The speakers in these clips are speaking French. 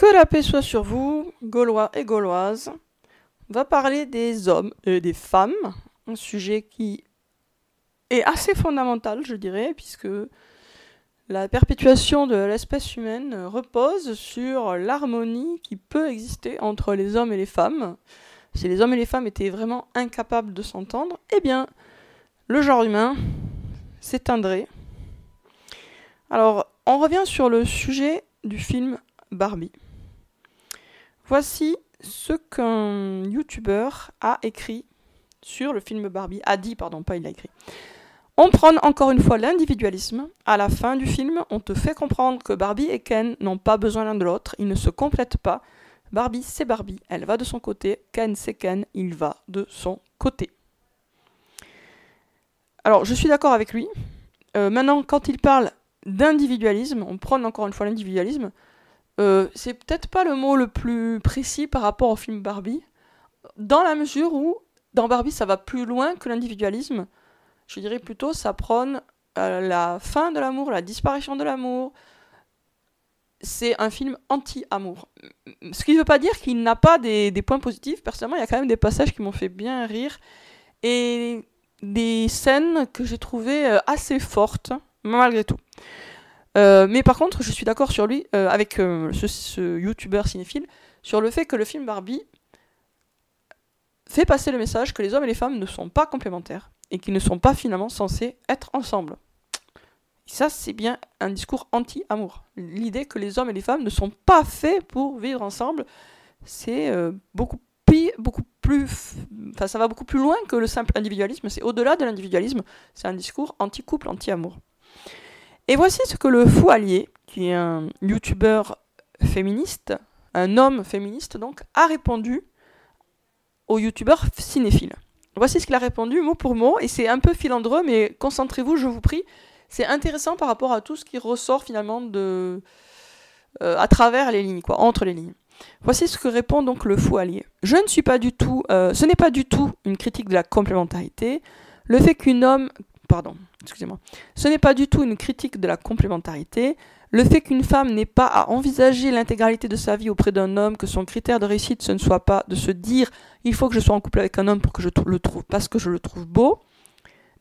Que la paix soit sur vous, Gaulois et Gauloises. On va parler des hommes et des femmes, un sujet qui est assez fondamental, je dirais, puisque la perpétuation de l'espèce humaine repose sur l'harmonie qui peut exister entre les hommes et les femmes. Si les hommes et les femmes étaient vraiment incapables de s'entendre, eh bien, le genre humain s'éteindrait. Alors, on revient sur le sujet du film Barbie. Voici ce qu'un youtubeur a écrit sur le film Barbie, a dit, pardon, pas il a écrit. On prend encore une fois l'individualisme. À la fin du film, on te fait comprendre que Barbie et Ken n'ont pas besoin l'un de l'autre, ils ne se complètent pas. Barbie, c'est Barbie, elle va de son côté. Ken, c'est Ken, il va de son côté. Alors, je suis d'accord avec lui. Euh, maintenant, quand il parle d'individualisme, on prend encore une fois l'individualisme, euh, c'est peut-être pas le mot le plus précis par rapport au film Barbie, dans la mesure où dans Barbie ça va plus loin que l'individualisme. Je dirais plutôt ça prône euh, la fin de l'amour, la disparition de l'amour. C'est un film anti-amour. Ce qui ne veut pas dire qu'il n'a pas des, des, points positifs. Personnellement, il y a quand même des passages qui m'ont fait bien rire et des scènes que j'ai trouvées euh, assez fortes, malgré tout. Euh, mais par contre, je suis d'accord sur lui, euh, avec euh, ce, ce youtubeur cinéphile, sur le fait que le film Barbie fait passer le message que les hommes et les femmes ne sont pas complémentaires et qu'ils ne sont pas finalement censés être ensemble. Et ça, c'est bien un discours anti-amour. L'idée que les hommes et les femmes ne sont pas faits pour vivre ensemble, c'est beaucoup plus, beaucoup plus, enfin, ça va beaucoup plus loin que le simple individualisme. C'est au-delà de l'individualisme. C'est un discours anti-couple, anti-amour. Et voici ce que le Fou Allier, qui est un youtubeur féministe, un homme féministe donc, a répondu au youtubeur cinéphile. Voici ce qu'il a répondu mot pour mot, et c'est un peu filandreux, mais concentrez-vous, je vous prie. C'est intéressant par rapport à tout ce qui ressort finalement de, euh, à travers les lignes, quoi, entre les lignes. Voici ce que répond donc le fou allié. Je ne suis pas du tout, euh, ce n'est pas du tout une critique de la complémentarité. Le fait qu'une homme, pardon, excusez-moi, ce n'est pas du tout une critique de la complémentarité. Le fait qu'une femme n'ait pas à envisager l'intégralité de sa vie auprès d'un homme, que son critère de réussite ce ne soit pas de se dire il faut que je sois en couple avec un homme pour que je le trouve parce que je le trouve beau.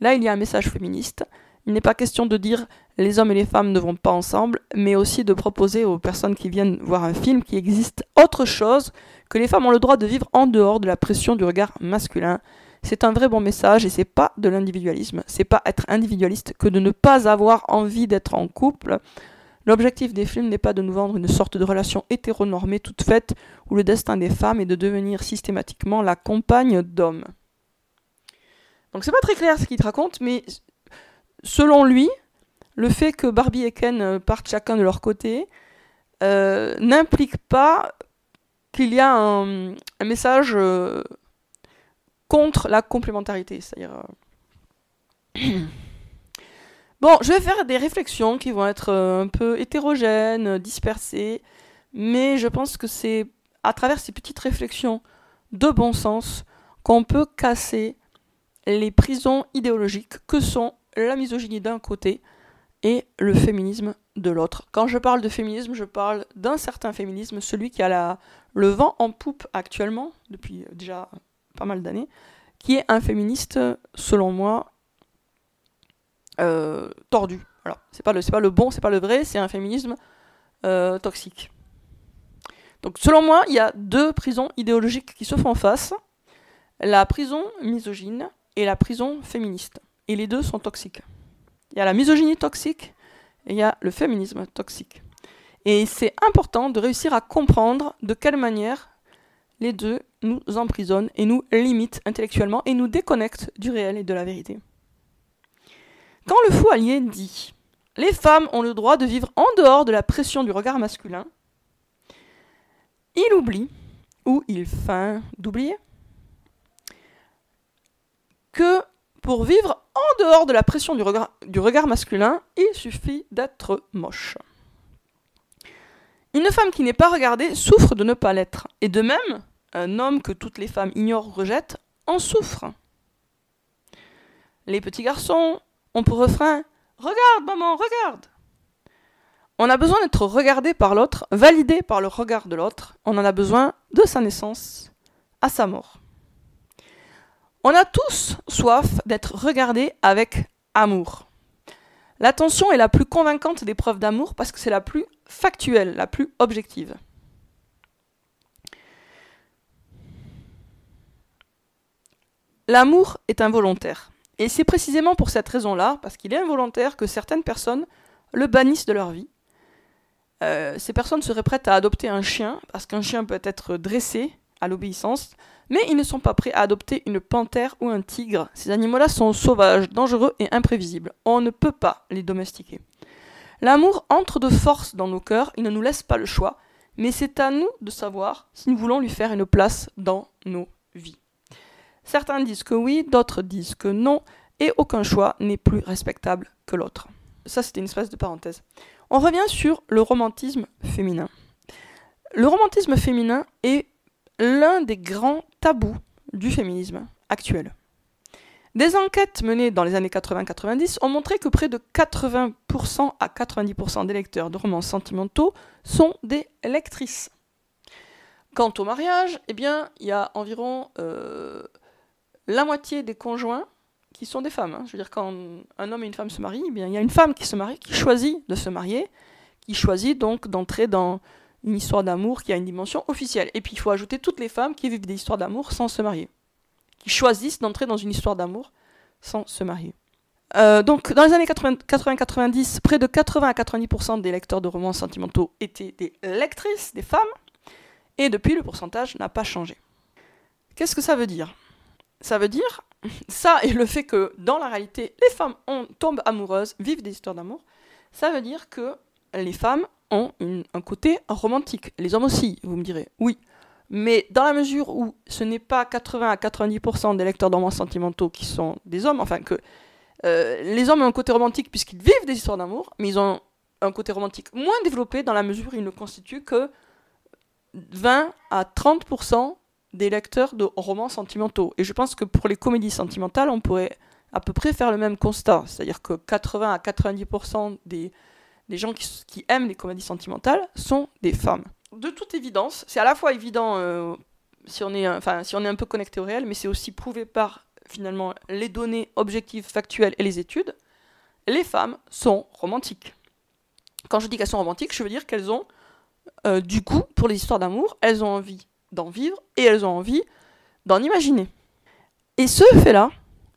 Là, il y a un message féministe. Il n'est pas question de dire les hommes et les femmes ne vont pas ensemble, mais aussi de proposer aux personnes qui viennent voir un film qu'il existe autre chose, que les femmes ont le droit de vivre en dehors de la pression du regard masculin, c'est un vrai bon message et c'est pas de l'individualisme. C'est pas être individualiste que de ne pas avoir envie d'être en couple. L'objectif des films n'est pas de nous vendre une sorte de relation hétéronormée toute faite où le destin des femmes est de devenir systématiquement la compagne d'hommes. Donc c'est pas très clair ce qu'il te raconte, mais selon lui, le fait que Barbie et Ken partent chacun de leur côté euh, n'implique pas qu'il y a un, message euh, contre la complémentarité. C'est-à-dire. Euh, bon, je vais faire des réflexions qui vont être euh, un peu hétérogènes, dispersées, mais je pense que c'est à travers ces petites réflexions de bon sens qu'on peut casser les prisons idéologiques que sont la misogynie d'un côté et le féminisme de l'autre. Quand je parle de féminisme, je parle d'un certain féminisme, celui qui a le vent en poupe actuellement, depuis déjà pas mal d'années, qui est un féministe, selon moi, euh, tordu. Alors, c'est pas le, pas le bon, c'est pas le vrai, c'est un féminisme euh, toxique. Donc, selon moi, il y a deux prisons idéologiques qui se font face la prison misogyne et la prison féministe. Et les deux sont toxiques. Il y a la misogynie toxique et il y a le féminisme toxique. Et c'est important de réussir à comprendre de quelle manière les deux nous emprisonnent et nous limitent intellectuellement et nous déconnectent du réel et de la vérité. Quand le fou allié dit Les femmes ont le droit de vivre en dehors de la pression du regard masculin, il oublie, ou il feint d'oublier, que pour vivre en dehors de la pression du regard, du regard masculin, il suffit d'être moche. Une femme qui n'est pas regardée souffre de ne pas l'être. Et de même, un homme que toutes les femmes ignorent ou rejettent en souffre. Les petits garçons ont pour refrain Regarde, maman, regarde On a besoin d'être regardé par l'autre, validé par le regard de l'autre. On en a besoin de sa naissance à sa mort. On a tous soif d'être regardé avec amour. L'attention est la plus convaincante des preuves d'amour parce que c'est la plus factuelle, la plus objective. L'amour est involontaire. Et c'est précisément pour cette raison-là, parce qu'il est involontaire, que certaines personnes le bannissent de leur vie. Euh, ces personnes seraient prêtes à adopter un chien, parce qu'un chien peut être dressé à l'obéissance, mais ils ne sont pas prêts à adopter une panthère ou un tigre. Ces animaux-là sont sauvages, dangereux et imprévisibles. On ne peut pas les domestiquer. L'amour entre de force dans nos cœurs, il ne nous laisse pas le choix, mais c'est à nous de savoir si nous voulons lui faire une place dans nos vies. Certains disent que oui, d'autres disent que non, et aucun choix n'est plus respectable que l'autre. Ça, c'était une espèce de parenthèse. On revient sur le romantisme féminin. Le romantisme féminin est l'un des grands tabous du féminisme actuel. Des enquêtes menées dans les années 80-90 ont montré que près de 80% à 90% des lecteurs de romans sentimentaux sont des lectrices. Quant au mariage, eh bien, il y a environ euh, la moitié des conjoints qui sont des femmes. Hein. Je veux dire, quand un homme et une femme se marient, eh il y a une femme qui se marie, qui choisit de se marier, qui choisit donc d'entrer dans une histoire d'amour qui a une dimension officielle. Et puis il faut ajouter toutes les femmes qui vivent des histoires d'amour sans se marier, qui choisissent d'entrer dans une histoire d'amour sans se marier. Euh, donc dans les années 80-90, près de 80 à 90% des lecteurs de romans sentimentaux étaient des lectrices, des femmes, et depuis le pourcentage n'a pas changé. Qu'est-ce que ça veut dire? Ça veut dire ça et le fait que dans la réalité, les femmes tombent amoureuses, vivent des histoires d'amour, ça veut dire que les femmes ont un côté romantique. Les hommes aussi, vous me direz. Oui. Mais dans la mesure où ce n'est pas 80 à 90% des lecteurs d'hommes sentimentaux qui sont des hommes, enfin que euh, les hommes ont un côté romantique puisqu'ils vivent des histoires d'amour, mais ils ont un côté romantique moins développé dans la mesure où ils ne constituent que 20 à 30% des lecteurs de romans sentimentaux. Et je pense que pour les comédies sentimentales, on pourrait à peu près faire le même constat. C'est-à-dire que 80 à 90% des les gens qui, aiment les comédies sentimentales sont des femmes. De toute évidence, c'est à la fois évident euh, si, on est, enfin, si on est un peu connecté au réel, mais c'est aussi prouvé par finalement les données objectives, factuelles et les études. Les femmes sont romantiques. Quand je dis qu'elles sont romantiques, je veux dire qu'elles ont euh, du goût pour les histoires d'amour, elles ont envie d'en vivre et elles ont envie d'en imaginer. Et ce fait-là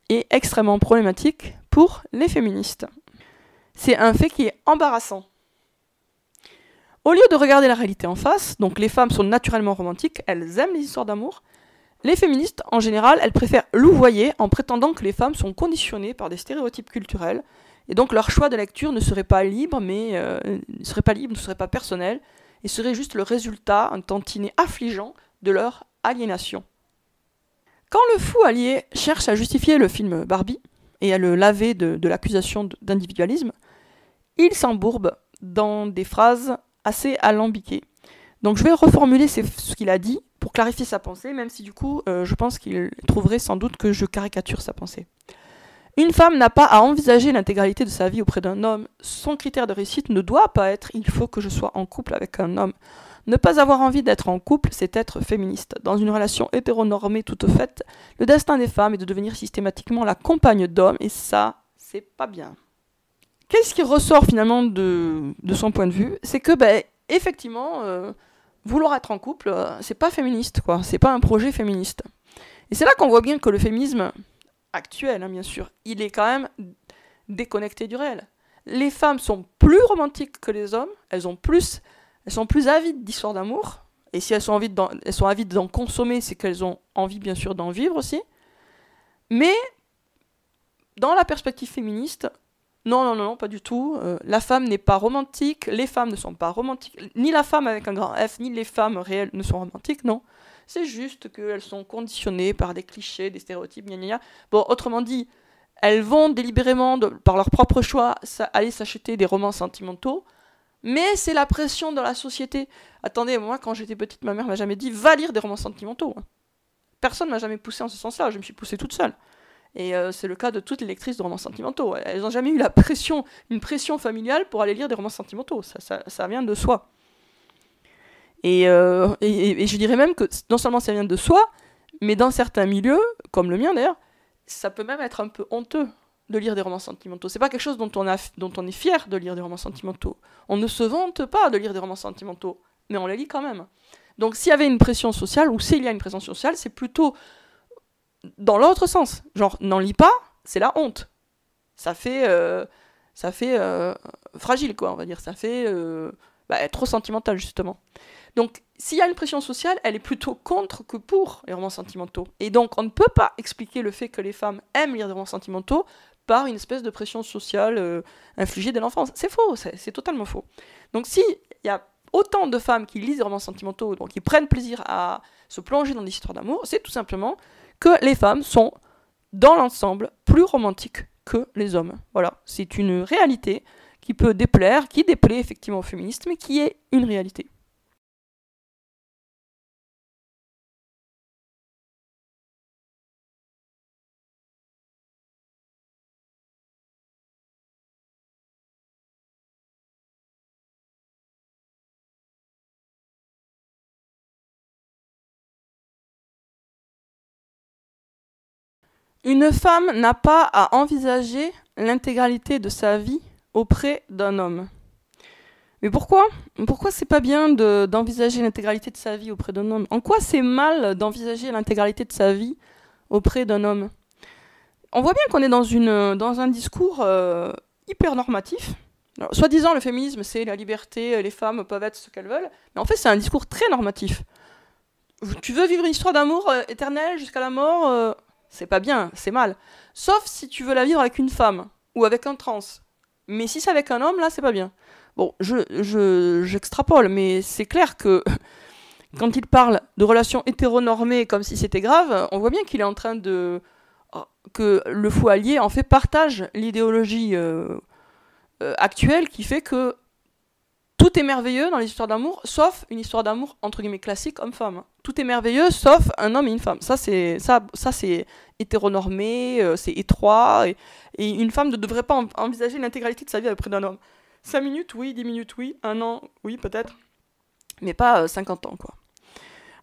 est extrêmement problématique pour les féministes. C'est un fait qui est embarrassant. Au lieu de regarder la réalité en face, donc les femmes sont naturellement romantiques, elles aiment les histoires d'amour, les féministes, en général, elles préfèrent louvoyer en prétendant que les femmes sont conditionnées par des stéréotypes culturels, et donc leur choix de lecture ne serait pas libre, mais euh, ne serait pas libre, ne serait pas personnel, et serait juste le résultat, un tantinet affligeant, de leur aliénation. Quand le fou allié cherche à justifier le film Barbie, et à le laver de, l'accusation d'individualisme, il s'embourbe dans des phrases assez alambiquées. Donc je vais reformuler ce qu'il a dit pour clarifier sa pensée, même si du coup euh, je pense qu'il trouverait sans doute que je caricature sa pensée. Une femme n'a pas à envisager l'intégralité de sa vie auprès d'un homme. Son critère de réussite ne doit pas être il faut que je sois en couple avec un homme. Ne pas avoir envie d'être en couple, c'est être féministe. Dans une relation hétéronormée toute faite, le destin des femmes est de devenir systématiquement la compagne d'hommes, et ça, c'est pas bien. Qu'est-ce qui ressort finalement de, son point de vue? C'est que, ben, effectivement, euh, vouloir être en couple, euh, c'est pas féministe, quoi. C'est pas un projet féministe. Et c'est là qu'on voit bien que le féminisme actuel, hein, bien sûr, il est quand même déconnecté du réel. Les femmes sont plus romantiques que les hommes, elles ont plus elles sont plus avides d'histoires d'amour. Et si elles sont, avides sont avides d'en consommer, c'est qu'elles ont envie, bien sûr, d'en vivre aussi. Mais, dans la perspective féministe, non, non, non, non pas du tout. Euh, la femme n'est pas romantique, les femmes ne sont pas romantiques. Ni la femme avec un grand F, ni les femmes réelles ne sont romantiques, non. C'est juste qu'elles sont conditionnées par des clichés, des stéréotypes, gna, gna, Bon, autrement dit, elles vont délibérément, par leur propre choix, aller s'acheter des romans sentimentaux mais c'est la pression de la société. Attendez, moi, quand j'étais petite, ma mère m'a jamais dit va lire des romans sentimentaux. Personne m'a jamais poussé en ce sens-là, je me suis poussée toute seule. Et euh, c'est le cas de toutes les lectrices de romans sentimentaux. Elles n'ont jamais eu la pression, une pression familiale pour aller lire des romans sentimentaux. Ça, ça, vient de soi. Euh, et, je dirais même que non seulement ça vient de soi, mais dans certains milieux, comme le mien d'ailleurs, ça peut même être un peu honteux de lire des romans sentimentaux. C'est pas quelque chose dont on, a, dont on est fier de lire des romans sentimentaux. On ne se vante pas de lire des romans sentimentaux, mais on les lit quand même. Donc s'il y avait une pression sociale, ou s'il y a une pression sociale, c'est plutôt dans l'autre sens. Genre, n'en lis pas, c'est la honte. Ça fait, euh, ça fait euh, fragile, quoi, on va dire. Ça fait euh, bah, trop sentimental, justement. Donc, s'il y a une pression sociale, elle est plutôt contre que pour les romans sentimentaux. Et donc, on ne peut pas expliquer le fait que les femmes aiment lire des romans sentimentaux par une espèce de pression sociale infligée dès l'enfance. C'est faux, c'est totalement faux. Donc, s'il y a autant de femmes qui lisent des romans sentimentaux, donc qui prennent plaisir à se plonger dans des histoires d'amour, c'est tout simplement que les femmes sont, dans l'ensemble, plus romantiques que les hommes. Voilà, c'est une réalité qui peut déplaire, qui déplaît effectivement aux féministes, mais qui est une réalité. Une femme n'a pas à envisager l'intégralité de sa vie auprès d'un homme. Mais pourquoi? Pourquoi c'est pas bien d'envisager l'intégralité de sa vie auprès d'un homme? En quoi c'est mal d'envisager l'intégralité de sa vie auprès d'un homme? On voit bien qu'on est dans, un discours euh, hyper normatif. Soi-disant, le féminisme, c'est la liberté, les femmes peuvent être ce qu'elles veulent. Mais en fait, c'est un discours très normatif. Tu veux vivre une histoire d'amour euh, éternelle jusqu'à la mort euh, c'est pas bien, c'est mal. Sauf si tu veux la vivre avec une femme ou avec un trans. Mais si c'est avec un homme, là, c'est pas bien. Bon, je, j'extrapole, mais c'est clair que quand il parle de relations hétéronormées comme si c'était grave, on voit bien qu'il est en train de. que le fou allié, en fait, partage l'idéologie euh, euh, actuelle qui fait que tout est merveilleux dans les histoires d'amour, sauf une histoire d'amour entre guillemets classique homme-femme. Tout est merveilleux, sauf un homme et une femme. Ça, c'est ça, ça c'est hétéronormé, euh, c'est étroit, et, une femme ne devrait pas envisager l'intégralité de sa vie auprès d'un homme. 5 minutes, oui, 10 minutes, oui, un an, oui, peut-être, mais pas 50 euh, ans, quoi.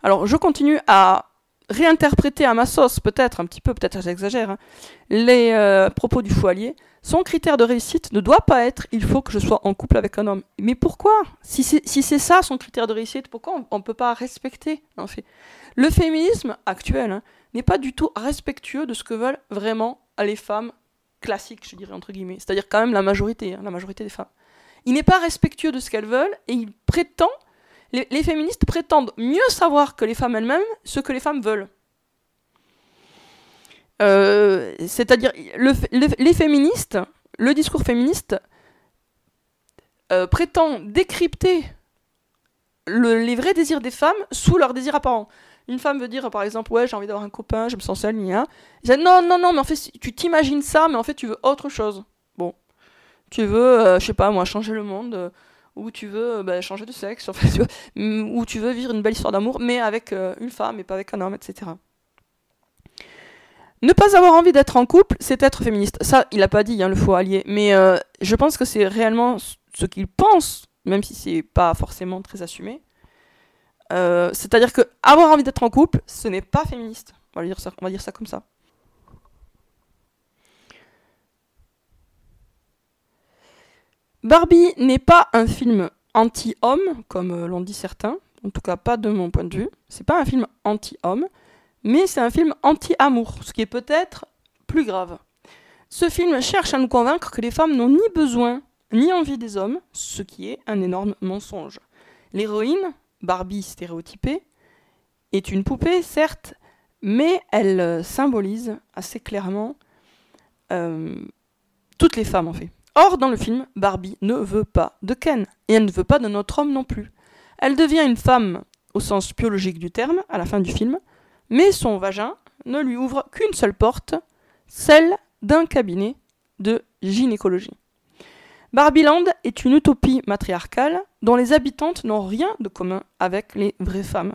Alors, je continue à réinterpréter à ma sauce, peut-être un petit peu, peut-être j'exagère, hein, les euh, propos du allié. Son critère de réussite ne doit pas être il faut que je sois en couple avec un homme. Mais pourquoi? Si c'est si ça son critère de réussite, pourquoi on ne peut pas respecter Le féminisme actuel hein, n'est pas du tout respectueux de ce que veulent vraiment les femmes classiques, je dirais entre guillemets. C'est-à-dire quand même la majorité, hein, la majorité des femmes. Il n'est pas respectueux de ce qu'elles veulent et il prétend, les, féministes prétendent mieux savoir que les femmes elles-mêmes ce que les femmes veulent. Euh, c'est-à-dire, les féministes, le discours féministe euh, prétend décrypter les vrais désirs des femmes sous leurs désirs apparents. Une femme veut dire, par exemple, ouais, j'ai envie d'avoir un copain, je me sens seule, ni Non, non, non, mais en fait, tu t'imagines ça, mais en fait, tu veux autre chose. Bon. Tu veux, euh, je sais pas, moi, changer le monde, ou tu veux bah, changer de sexe, en fait, ou tu veux vivre une belle histoire d'amour, mais avec une femme et pas avec un homme, etc. Ne pas avoir envie d'être en couple, c'est être féministe. Ça, il n'a pas dit, hein, le faux allié. Mais euh, je pense que c'est réellement ce qu'il pense, même si c'est pas forcément très assumé. Euh, c'est-à-dire que avoir envie d'être en couple, ce n'est pas féministe. On va dire ça comme ça. Barbie n'est pas un film anti-homme, comme euh, l'ont dit certains. En tout cas, pas de mon point de vue. C'est pas un film anti-homme mais c'est un film anti-amour, ce qui est peut-être plus grave. Ce film cherche à nous convaincre que les femmes n'ont ni besoin ni envie des hommes, ce qui est un énorme mensonge. L'héroïne, Barbie stéréotypée, est une poupée, certes, mais elle euh, symbolise assez clairement euh, toutes les femmes en fait. Or, dans le film, Barbie ne veut pas de Ken, et elle ne veut pas de notre homme non plus. Elle devient une femme au sens biologique du terme à la fin du film, mais son vagin ne lui ouvre qu'une seule porte, celle d'un cabinet de gynécologie. Barbieland est une utopie matriarcale dont les habitantes n'ont rien de commun avec les vraies femmes.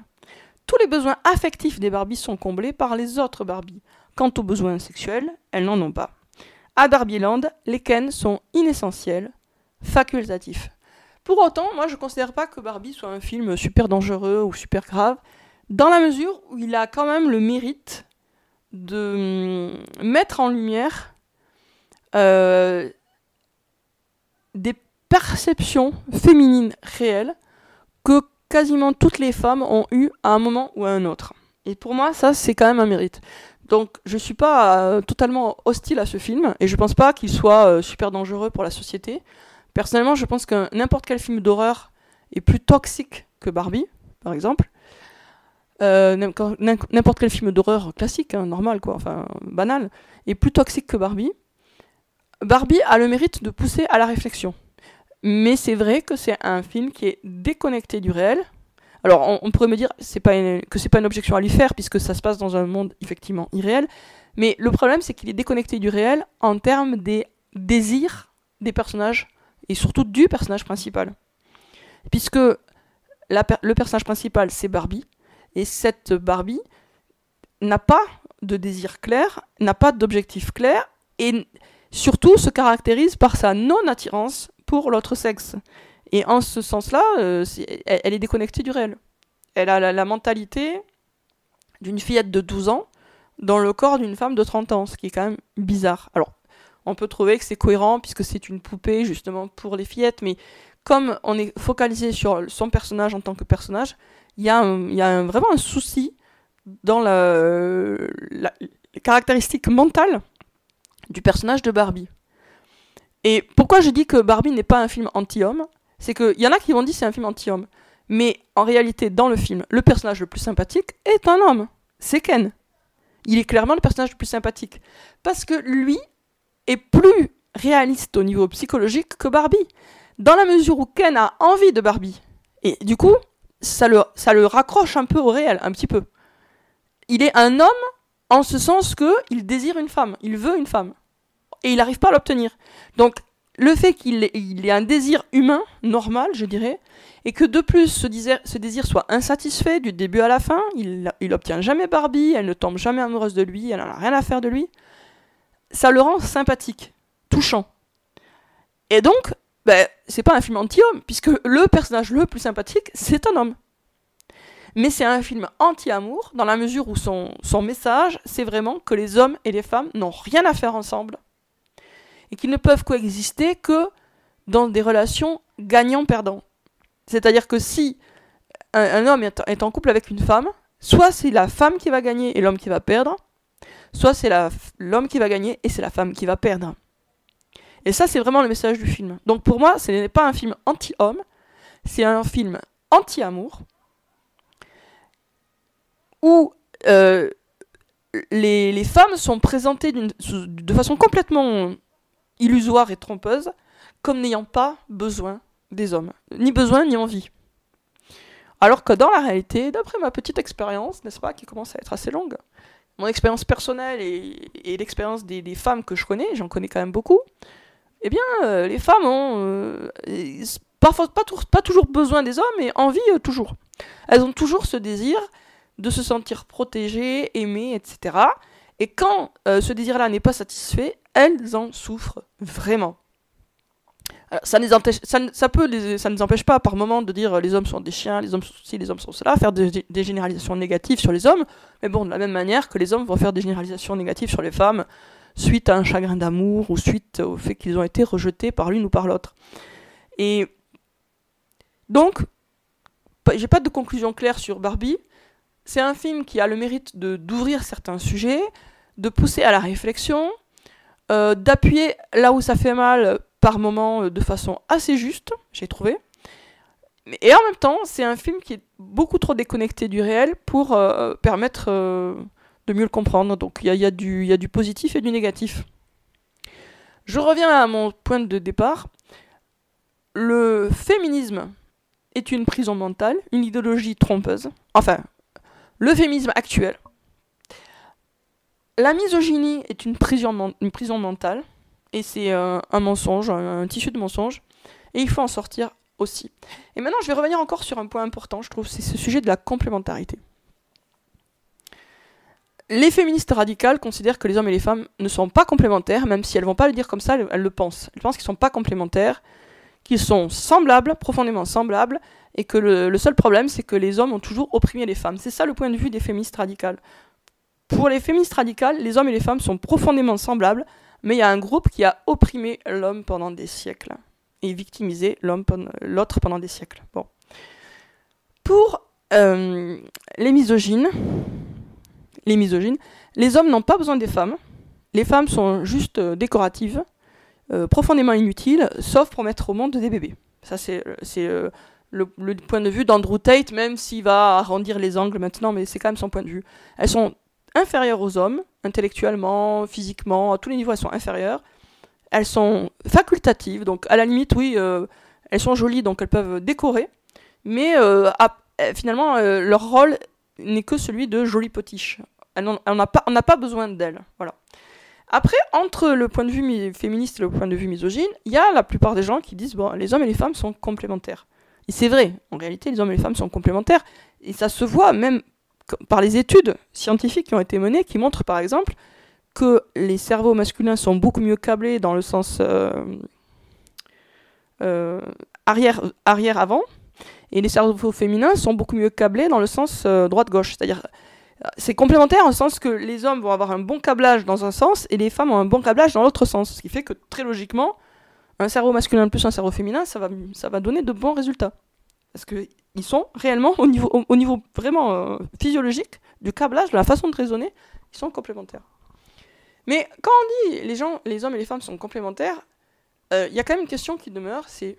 Tous les besoins affectifs des Barbies sont comblés par les autres Barbies. Quant aux besoins sexuels, elles n'en ont pas. À Barbieland, les Ken sont inessentiels, facultatifs. Pour autant, moi je ne considère pas que Barbie soit un film super dangereux ou super grave, dans la mesure où il a quand même le mérite de hum, mettre en lumière euh, des perceptions féminines réelles que quasiment toutes les femmes ont eues à un moment ou à un autre. Et pour moi, ça, c'est quand même un mérite. Donc, je suis pas euh, totalement hostile à ce film, et je pense pas qu'il soit euh, super dangereux pour la société. Personnellement, je pense que n'importe quel film d'horreur est plus toxique que Barbie, par exemple. Euh, n'importe quel film d'horreur classique, hein, normal, quoi, enfin, banal, est plus toxique que Barbie. Barbie a le mérite de pousser à la réflexion. Mais c'est vrai que c'est un film qui est déconnecté du réel, alors, on, pourrait me dire c'est pas que c'est pas une objection à lui faire, puisque ça se passe dans un monde effectivement irréel. Mais le problème, c'est qu'il est déconnecté du réel en termes des désirs des personnages, et surtout du personnage principal. Puisque le personnage principal, c'est Barbie, et cette Barbie n'a pas de désir clair, n'a pas d'objectif clair, et surtout se caractérise par sa non-attirance pour l'autre sexe. Et en ce sens-là, euh, elle, est déconnectée du réel. Elle a la, mentalité d'une fillette de 12 ans dans le corps d'une femme de 30 ans, ce qui est quand même bizarre. Alors, on peut trouver que c'est cohérent puisque c'est une poupée justement pour les fillettes, mais comme on est focalisé sur son personnage en tant que personnage, il y a, vraiment un souci dans la, les caractéristiques mentales du personnage de Barbie. Et pourquoi je dis que Barbie n'est pas un film anti-homme? C'est qu'il y en a qui vont dire c'est un film anti-homme. Mais en réalité, dans le film, le personnage le plus sympathique est un homme. C'est Ken. Il est clairement le personnage le plus sympathique. Parce que lui est plus réaliste au niveau psychologique que Barbie. Dans la mesure où Ken a envie de Barbie. Et du coup, ça le, raccroche un peu au réel, un petit peu. Il est un homme en ce sens que il désire une femme, il veut une femme. Et il n'arrive pas à l'obtenir. Donc le fait qu'il ait, un désir humain, normal, je dirais, et que de plus ce désir, soit insatisfait du début à la fin, il, obtient jamais Barbie, elle ne tombe jamais amoureuse de lui, elle n'en a rien à faire de lui, ça le rend sympathique, touchant. Et donc, ben, c'est pas un film anti-homme, puisque le personnage le plus sympathique, c'est un homme. Mais c'est un film anti-amour, dans la mesure où son message, c'est vraiment que les hommes et les femmes n'ont rien à faire ensemble, et qu'ils ne peuvent coexister que dans des relations gagnant-perdant. C'est-à-dire que si un, homme est en couple avec une femme, soit c'est la femme qui va gagner et l'homme qui va perdre, soit c'est l'homme qui va gagner et c'est la femme qui va perdre. Et ça, c'est vraiment le message du film. Donc pour moi, ce n'est pas un film anti-homme, c'est un film anti-amour, où euh, les, femmes sont présentées de façon complètement illusoire et trompeuse, comme n'ayant pas besoin des hommes, ni besoin ni envie. Alors que dans la réalité, d'après ma petite expérience, n'est-ce pas, qui commence à être assez longue, mon expérience personnelle et, l'expérience des, femmes que je connais, j'en connais quand même beaucoup, eh bien, euh, les femmes ont euh, parfois pas, toujours besoin des hommes, mais envie euh, toujours. Elles ont toujours ce désir de se sentir protégées, aimées, etc. Et quand ce désir-là n'est pas satisfait, elles en souffrent vraiment. ça, les ne empêche pas par moment de dire les hommes sont des chiens, les hommes sont ceci, les hommes sont cela, faire des, généralisations négatives sur les hommes, mais bon, de la même manière que les hommes vont faire des généralisations négatives sur les femmes suite à un chagrin d'amour ou suite au fait qu'ils ont été rejetés par l'une ou par l'autre. Et donc, j'ai pas de conclusion claire sur Barbie. C'est un film qui a le mérite d'ouvrir certains sujets, de pousser à la réflexion, euh, d'appuyer là où ça fait mal par moment euh, de façon assez juste, j'ai trouvé. Et en même temps, c'est un film qui est beaucoup trop déconnecté du réel pour euh, permettre de mieux le comprendre. Donc il y a, du positif et du négatif. Je reviens à mon point de départ. Le féminisme est une prison mentale, une idéologie trompeuse. Enfin, le féminisme actuel la misogynie est une prison, mentale, et c'est euh, un mensonge, un, tissu de mensonge, et il faut en sortir aussi. Et maintenant, je vais revenir encore sur un point important, je trouve, c'est ce sujet de la complémentarité. les féministes radicales considèrent que les hommes et les femmes ne sont pas complémentaires, même si elles vont pas le dire comme ça, elles, le pensent. Elles pensent qu'ils sont pas complémentaires, qu'ils sont semblables, profondément semblables, et que le, seul problème, c'est que les hommes ont toujours opprimé les femmes. C'est ça le point de vue des féministes radicales. Pour les féministes radicales, les hommes et les femmes sont profondément semblables, mais il y a un groupe qui a opprimé l'homme pendant des siècles et victimisé l'autre pendant des siècles. Bon. Pour euh, les misogynes, les misogynes, les hommes n'ont pas besoin des femmes. Les femmes sont juste euh, décoratives, euh, profondément inutiles, sauf pour mettre au monde des bébés. Ça, c'est le, point de vue d'Andrew Tate, même s'il va arrondir les angles maintenant, mais c'est quand même son point de vue. Elles sont inférieures aux hommes, intellectuellement, physiquement, à tous les niveaux, elles sont inférieures. Elles sont facultatives, donc à la limite, oui, elles sont jolies, donc elles peuvent décorer, mais finalement, leur rôle n'est que celui de jolie potiche. On n'a pas, pas besoin d'elle. Voilà. Après, entre le point de vue féministe et le point de vue misogyne, il y a la plupart des gens qui disent bon, les hommes et les femmes sont complémentaires. Et c'est vrai, en réalité, les hommes et les femmes sont complémentaires. Et ça se voit même par les études scientifiques qui ont été menées, qui montrent par exemple que les cerveaux masculins sont beaucoup mieux câblés dans le sens euh, euh, arrière, arrière avant, et les cerveaux féminins sont beaucoup mieux câblés dans le sens euh, droite-gauche. C'est-à-dire, c'est complémentaire en sens que les hommes vont avoir un bon câblage dans un sens et les femmes ont un bon câblage dans l'autre sens. Ce qui fait que très logiquement, un cerveau masculin plus un cerveau féminin, ça va, ça va donner de bons résultats. Parce qu'ils sont réellement, au niveau, au, niveau vraiment euh, physiologique, du câblage, de la façon de raisonner, ils sont complémentaires. Mais quand on dit les gens, les hommes et les femmes sont complémentaires, il y a quand même une question qui demeure, c'est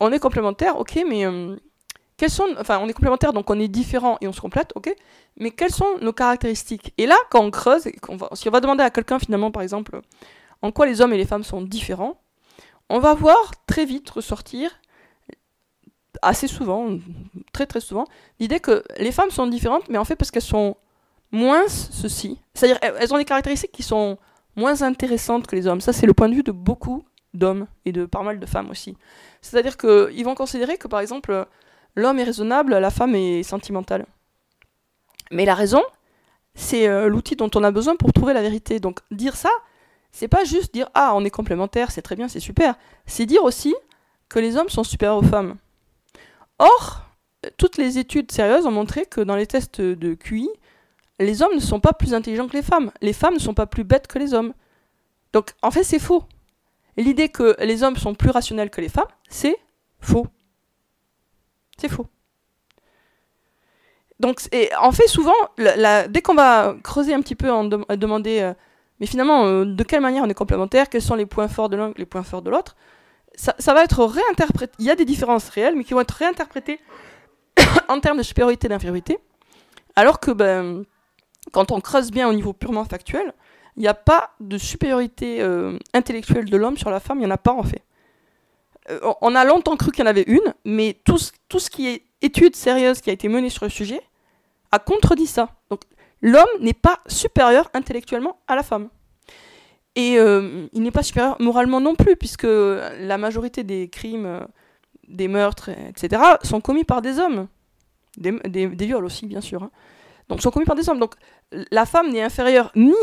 on est complémentaires, ok, mais euh, sont, enfin, on est complémentaires, donc on est différents et on se complète, ok, mais quelles sont nos caractéristiques? Et là, quand on creuse, si on va demander à quelqu'un finalement, par exemple, en quoi les hommes et les femmes sont différents, on va voir très vite ressortir, assez souvent, très très souvent, l'idée que les femmes sont différentes, mais en fait parce qu'elles sont moins ceci. C'est-à-dire, elles ont des caractéristiques qui sont moins intéressantes que les hommes. Ça, c'est le point de vue de beaucoup d'hommes et de pas mal de femmes aussi. C'est-à-dire qu'ils vont considérer que, par exemple, l'homme est raisonnable, la femme est sentimentale. Mais la raison, c'est euh, l'outil dont on a besoin pour trouver la vérité. Donc dire ça, c'est pas juste dire ah on est complémentaires, c'est très bien, c'est super. C'est dire aussi que les hommes sont supérieurs aux femmes. Or, toutes les études sérieuses ont montré que dans les tests de QI, les hommes ne sont pas plus intelligents que les femmes. Les femmes ne sont pas plus bêtes que les hommes. Donc en fait c'est faux l'idée que les hommes sont plus rationnels que les femmes, c'est faux. C'est faux. Donc, en fait, souvent, dès qu'on va creuser un petit peu en demander, euh, mais finalement, euh, de quelle manière on est complémentaires, quels sont les points forts de l'un, les points forts de l'autre, ça, va être réinterprété. Il y a des différences réelles, mais qui vont être réinterprétées en termes de supériorité et d'infériorité. Alors que, ben, quand on creuse bien au niveau purement factuel, il n'y a pas de supériorité euh, intellectuelle de l'homme sur la femme, il n'y en a pas en fait. Euh, on a longtemps cru qu'il y en avait une, mais tout ce, tout ce qui est étude sérieuse qui a été menée sur le sujet a contredit ça. Donc l'homme n'est pas supérieur intellectuellement à la femme. Et euh, il n'est pas supérieur moralement non plus, puisque la majorité des crimes, des meurtres, etc., sont commis par des hommes. Des, des, viols aussi, bien sûr. Hein donc sont commis par des hommes. Donc la femme n'est inférieure ni